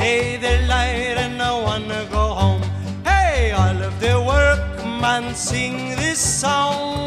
Hey, the light and I wanna go home. Hey, I love the workmen sing this song.